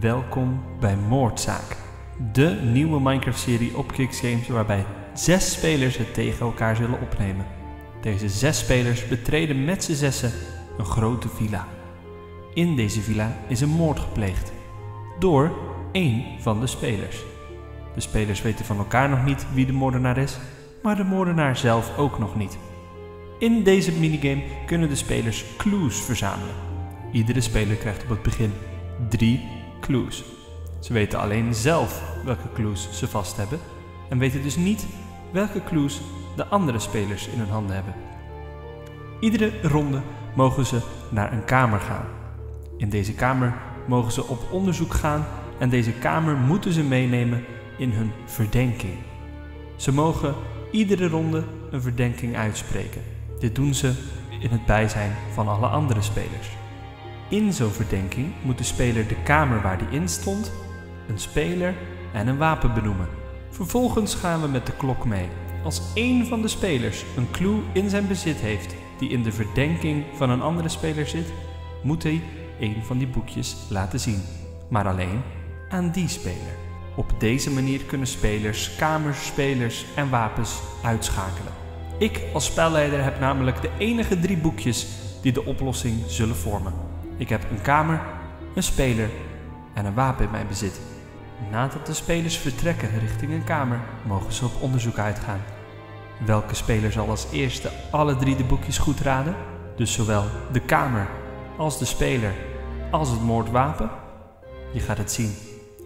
Welkom bij Moordzaak, de nieuwe Minecraft-serie op Kicks Games waarbij zes spelers het tegen elkaar zullen opnemen. Deze zes spelers betreden met z'n zessen een grote villa. In deze villa is een moord gepleegd door één van de spelers. De spelers weten van elkaar nog niet wie de moordenaar is, maar de moordenaar zelf ook nog niet. In deze minigame kunnen de spelers clues verzamelen. Iedere speler krijgt op het begin drie clues. Ze weten alleen zelf welke clues ze vast hebben en weten dus niet welke clues de andere spelers in hun handen hebben. Iedere ronde mogen ze naar een kamer gaan. In deze kamer mogen ze op onderzoek gaan en deze kamer moeten ze meenemen in hun verdenking. Ze mogen iedere ronde een verdenking uitspreken. Dit doen ze in het bijzijn van alle andere spelers. In zo'n verdenking moet de speler de kamer waar die in stond, een speler en een wapen benoemen. Vervolgens gaan we met de klok mee. Als één van de spelers een clue in zijn bezit heeft die in de verdenking van een andere speler zit, moet hij een van die boekjes laten zien. Maar alleen aan die speler. Op deze manier kunnen spelers kamers, spelers en wapens uitschakelen. Ik als spelleider heb namelijk de enige drie boekjes die de oplossing zullen vormen. Ik heb een kamer, een speler en een wapen in mijn bezit. Nadat de spelers vertrekken richting een kamer, mogen ze op onderzoek uitgaan. Welke speler zal als eerste alle drie de boekjes goed raden? Dus zowel de kamer als de speler als het moordwapen? Je gaat het zien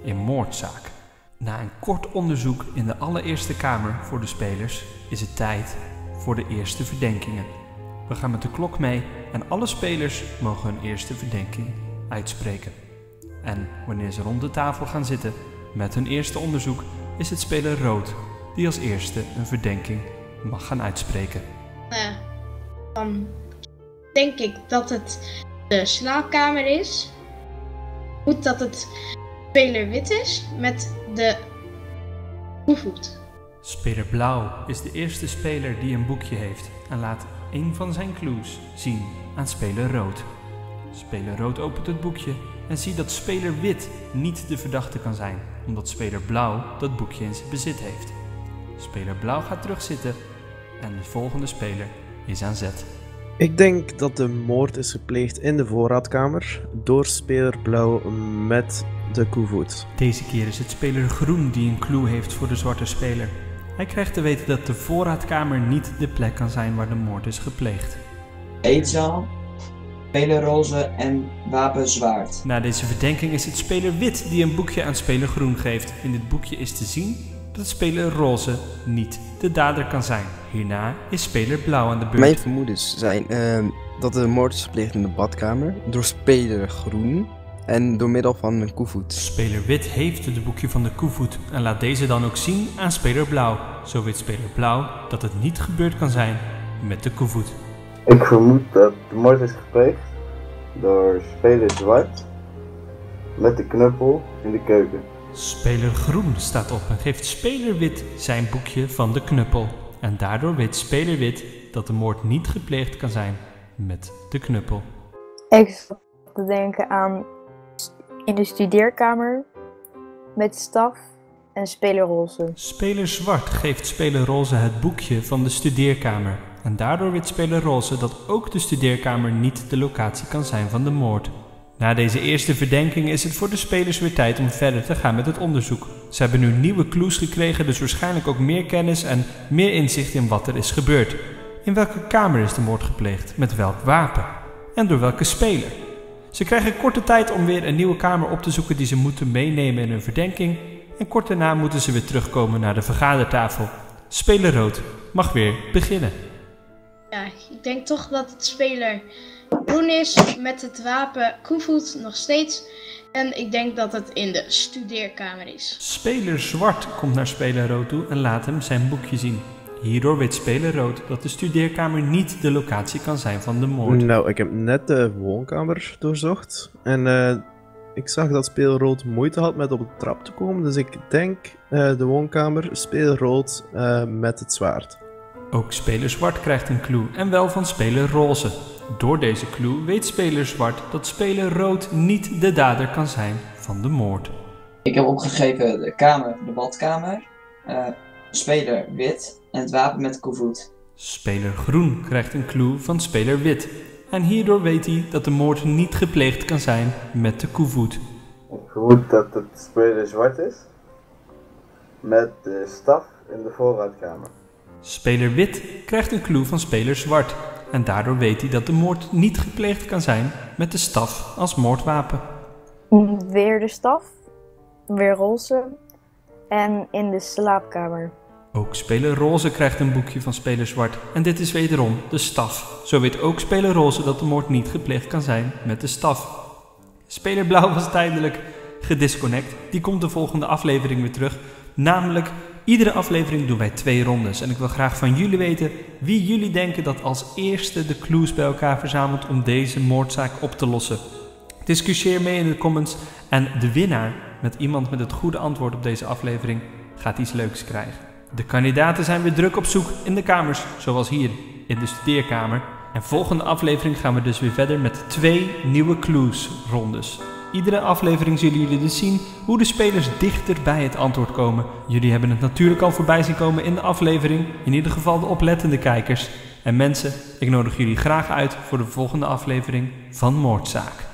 in moordzaak. Na een kort onderzoek in de allereerste kamer voor de spelers is het tijd voor de eerste verdenkingen. We gaan met de klok mee en alle spelers mogen hun eerste verdenking uitspreken. En wanneer ze rond de tafel gaan zitten met hun eerste onderzoek, is het speler rood die als eerste een verdenking mag gaan uitspreken. Eh, dan denk ik dat het de slaapkamer is. Goed dat het speler wit is met de koevoet. Speler blauw is de eerste speler die een boekje heeft en laat een van zijn clues zien aan speler rood. Speler rood opent het boekje en ziet dat speler wit niet de verdachte kan zijn, omdat speler blauw dat boekje in zijn bezit heeft. Speler blauw gaat terugzitten en de volgende speler is aan zet. Ik denk dat de moord is gepleegd in de voorraadkamer door speler blauw met de koevoet. Deze keer is het speler groen die een clue heeft voor de zwarte speler. Hij krijgt te weten dat de voorraadkamer niet de plek kan zijn waar de moord is gepleegd. eetzaal, speler roze en wapen zwaard. Na deze verdenking is het speler wit die een boekje aan speler groen geeft. In dit boekje is te zien dat speler roze niet de dader kan zijn. Hierna is speler blauw aan de beurt. Mijn vermoedens zijn ehm, dat de moord is gepleegd in de badkamer door speler groen en door middel van een koevoet. Speler wit heeft het boekje van de koevoet en laat deze dan ook zien aan speler blauw. Zo weet speler blauw dat het niet gebeurd kan zijn met de koevoet. Ik vermoed dat de moord is gepleegd door speler zwart met de knuppel in de keuken. Speler groen staat op en geeft speler wit zijn boekje van de knuppel. En daardoor weet speler wit dat de moord niet gepleegd kan zijn met de knuppel. Ik zat te denken aan in de studeerkamer met staf en spelerroze. Speler zwart geeft speler roze het boekje van de studeerkamer. En daardoor weet speler roze dat ook de studeerkamer niet de locatie kan zijn van de moord. Na deze eerste verdenking is het voor de spelers weer tijd om verder te gaan met het onderzoek. Ze hebben nu nieuwe clues gekregen, dus waarschijnlijk ook meer kennis en meer inzicht in wat er is gebeurd. In welke kamer is de moord gepleegd? Met welk wapen? En door welke speler? Ze krijgen korte tijd om weer een nieuwe kamer op te zoeken die ze moeten meenemen in hun verdenking. En kort daarna moeten ze weer terugkomen naar de vergadertafel. Speler rood mag weer beginnen. Ja, ik denk toch dat het speler groen is met het wapen koevoet nog steeds. En ik denk dat het in de studeerkamer is. Speler zwart komt naar speler rood toe en laat hem zijn boekje zien. Hierdoor weet speler rood dat de studeerkamer niet de locatie kan zijn van de moord. Nou, ik heb net de woonkamer doorzocht en eh, ik zag dat speelrood moeite had met op de trap te komen, dus ik denk eh, de woonkamer speelrood eh, met het zwaard. Ook speler zwart krijgt een clue en wel van speler roze. Door deze clue weet speler zwart dat speler rood niet de dader kan zijn van van de moord. Ik heb opgegeven de kamer, de badkamer, eh, speler wit en het wapen met de koevoet. Speler groen krijgt een clue van speler wit. En hierdoor weet hij dat de moord niet gepleegd kan zijn met de koevoet. Ik vermoed dat het speler zwart is. Met de staf in de voorraadkamer. Speler wit krijgt een clue van speler zwart. En daardoor weet hij dat de moord niet gepleegd kan zijn met de staf als moordwapen. Weer de staf. Weer roze. En in de slaapkamer. Ook speler roze krijgt een boekje van speler zwart. En dit is wederom de staf. Zo weet ook speler roze dat de moord niet gepleegd kan zijn met de staf. Speler blauw was tijdelijk gedisconnect. Die komt de volgende aflevering weer terug. Namelijk, iedere aflevering doen wij twee rondes. En ik wil graag van jullie weten wie jullie denken dat als eerste de clues bij elkaar verzamelt om deze moordzaak op te lossen. Discussieer mee in de comments en de winnaar met iemand met het goede antwoord op deze aflevering gaat iets leuks krijgen. De kandidaten zijn weer druk op zoek in de kamers, zoals hier in de studeerkamer. En volgende aflevering gaan we dus weer verder met twee nieuwe clues rondes. Iedere aflevering zullen jullie dus zien hoe de spelers dichter bij het antwoord komen. Jullie hebben het natuurlijk al voorbij zien komen in de aflevering, in ieder geval de oplettende kijkers. En mensen, ik nodig jullie graag uit voor de volgende aflevering van Moordzaak.